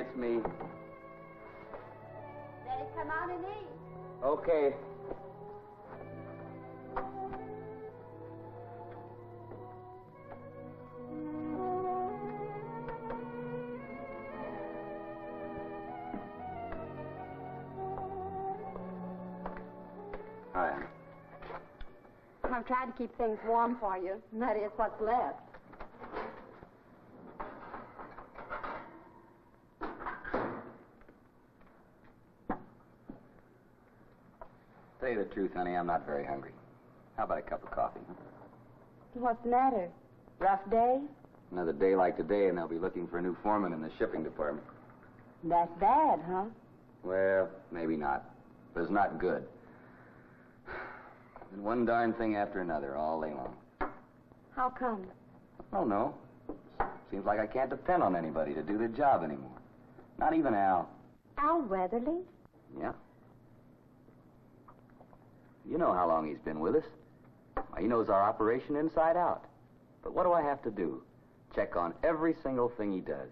It's me. Daddy, come out and eat. Okay. Hi. I've tried to keep things warm for you, and that is what's left. Tell you the truth, honey, I'm not very hungry. How about a cup of coffee? What's the matter? Rough day? Another day like today, and they'll be looking for a new foreman in the shipping department. That's bad, huh? Well, maybe not. But it's not good. And one darn thing after another all day long. How come? Oh, no. Seems like I can't depend on anybody to do the job anymore. Not even Al. Al Weatherly? Yeah. You know how long he's been with us. Why, He knows our operation inside out. But what do I have to do? Check on every single thing he does.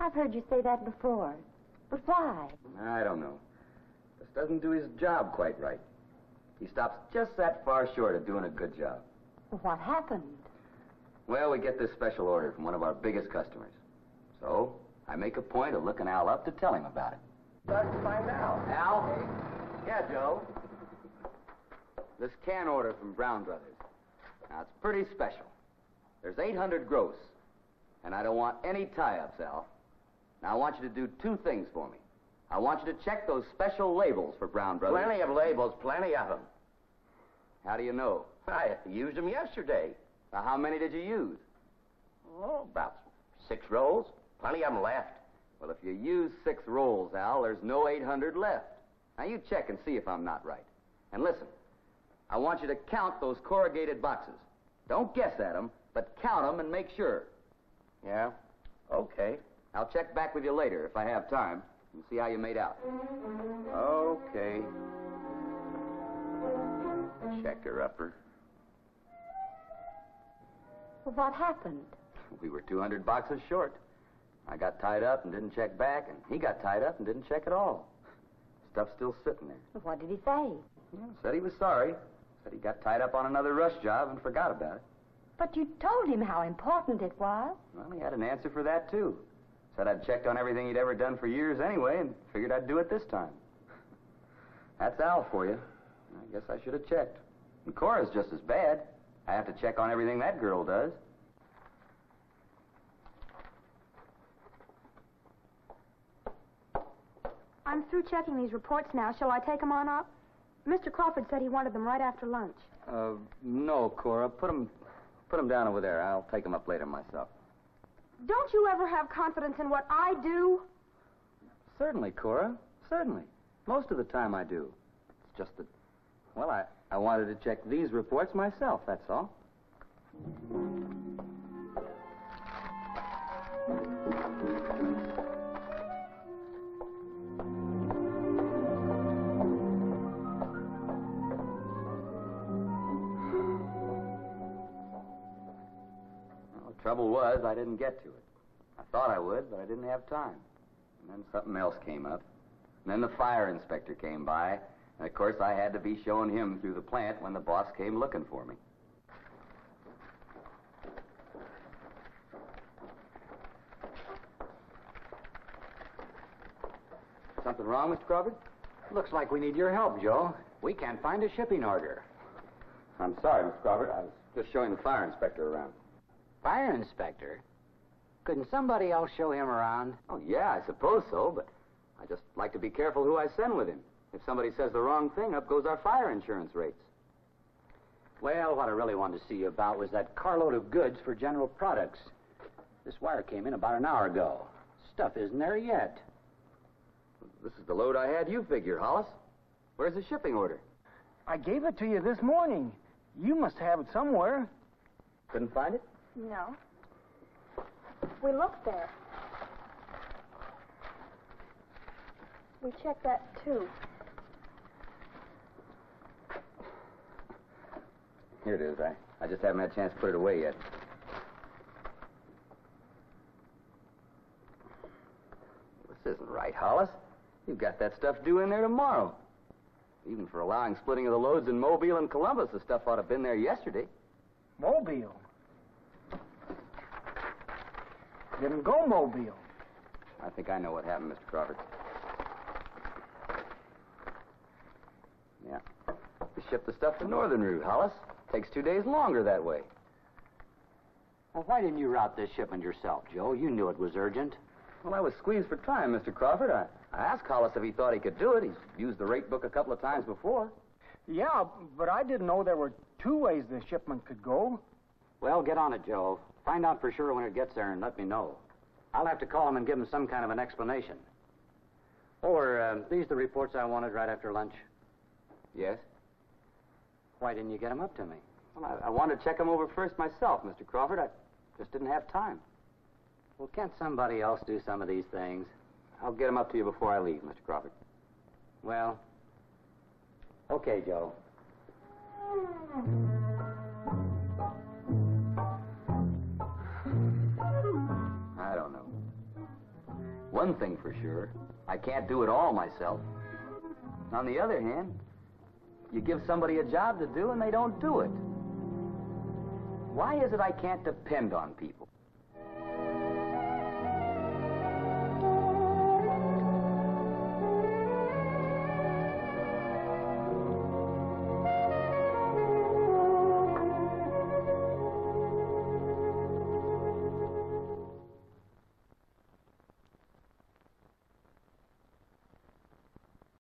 I've heard you say that before. But why? I don't know. Just doesn't do his job quite right. He stops just that far short of doing a good job. What happened? Well, we get this special order from one of our biggest customers. So, I make a point of looking Al up to tell him about it. Start to find out. Al? Yeah, Joe. This can order from Brown Brothers. Now, it's pretty special. There's 800 gross. And I don't want any tie-ups, Al. Now, I want you to do two things for me. I want you to check those special labels for Brown Brothers. Plenty of labels, plenty of them. How do you know? I used them yesterday. Now, how many did you use? Oh, about six rolls. Plenty of them left. Well, if you use six rolls, Al, there's no 800 left. Now, you check and see if I'm not right. And listen, I want you to count those corrugated boxes. Don't guess at them, but count them and make sure. Yeah? Okay. I'll check back with you later if I have time and see how you made out. Okay. Checker upper. Well, what happened? We were 200 boxes short. I got tied up and didn't check back, and he got tied up and didn't check at all. Stuff's still sitting there. What did he say? Yeah, said he was sorry. Said he got tied up on another rush job and forgot about it. But you told him how important it was. Well, he had an answer for that, too. Said I'd checked on everything he'd ever done for years anyway and figured I'd do it this time. That's Al for you. I guess I should have checked. And Cora's just as bad. I have to check on everything that girl does. I'm through checking these reports now. Shall I take them on up? Mr. Crawford said he wanted them right after lunch. Uh, no, Cora. Put them, put 'em down over there. I'll take them up later myself. Don't you ever have confidence in what I do? Certainly, Cora. Certainly. Most of the time I do. It's just that, well, I, I wanted to check these reports myself, that's all. Trouble was, I didn't get to it. I thought I would, but I didn't have time. And then something else came up. And then the fire inspector came by. And of course, I had to be showing him through the plant when the boss came looking for me. Something wrong, Mr. Crawford? Looks like we need your help, Joe. We can't find a shipping order. I'm sorry, Mr. Crawford. I was just showing the fire inspector around. Fire inspector? Couldn't somebody else show him around? Oh, yeah, I suppose so, but I just like to be careful who I send with him. If somebody says the wrong thing, up goes our fire insurance rates. Well, what I really wanted to see you about was that carload of goods for General Products. This wire came in about an hour ago. Stuff isn't there yet. This is the load I had you figure, Hollis. Where's the shipping order? I gave it to you this morning. You must have it somewhere. Couldn't find it? No. We looked there. We checked that too. Here it is. I, I just haven't had a chance to put it away yet. This isn't right, Hollis. You've got that stuff due in there tomorrow. Even for allowing splitting of the loads in Mobile and Columbus, the stuff ought to have been there yesterday. Mobile. Didn't go Mobile. I think I know what happened, Mr. Crawford. Yeah. We shipped the stuff the northern route, Hollis. Takes two days longer that way. Well, why didn't you route this shipment yourself, Joe? You knew it was urgent. Well, I was squeezed for time, Mr. Crawford. I, I asked Hollis if he thought he could do it. He's used the rate book a couple of times before. Yeah, but I didn't know there were two ways the shipment could go. Well, get on it, Joe. Find out for sure when it gets there and let me know. I'll have to call him and give him some kind of an explanation. Or, uh, these the reports I wanted right after lunch. Yes? Why didn't you get them up to me? Well, I, I wanted to check them over first myself, Mr. Crawford. I just didn't have time. Well, can't somebody else do some of these things? I'll get them up to you before I leave, Mr. Crawford. Well, okay, Joe. One thing for sure, I can't do it all myself. On the other hand, you give somebody a job to do and they don't do it. Why is it I can't depend on people?